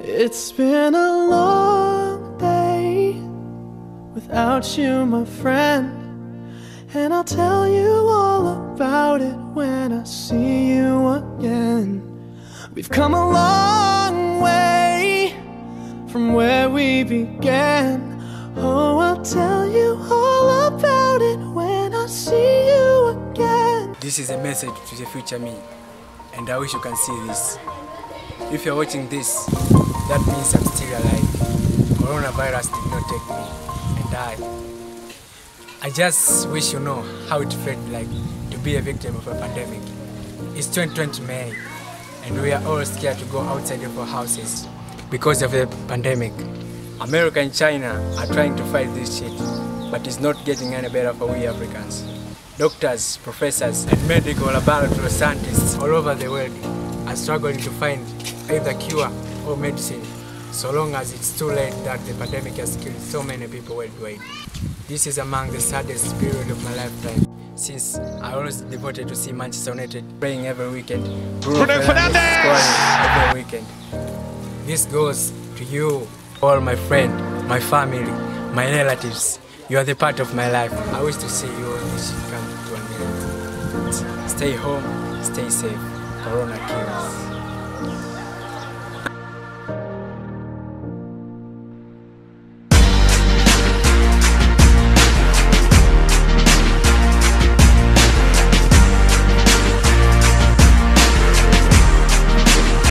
It's been a long day without you, my friend. And I'll tell you all about it when I see you again. We've come a long way from where we began. Oh, I'll tell you all about it when I see you again. This is a message to the future me, and I wish you can see this. If you're watching this, that means I'm still alive. Coronavirus did not take me and die. I just wish you know how it felt like to be a victim of a pandemic. It's 2020 May, and we are all scared to go outside of our houses because of the pandemic. America and China are trying to fight this shit, but it's not getting any better for we Africans. Doctors, professors, and medical laboratory scientists all over the world are struggling to find either cure or medicine so long as it's too late that the pandemic has killed so many people worldwide. This is among the saddest period of my lifetime since I always devoted to see Manchester United playing every weekend. Bruno Fernandes scoring every weekend. This goes to you, all my friends, my family, my relatives. You are the part of my life. I wish to see you all this come to an end. Stay home, stay safe. Corona kills.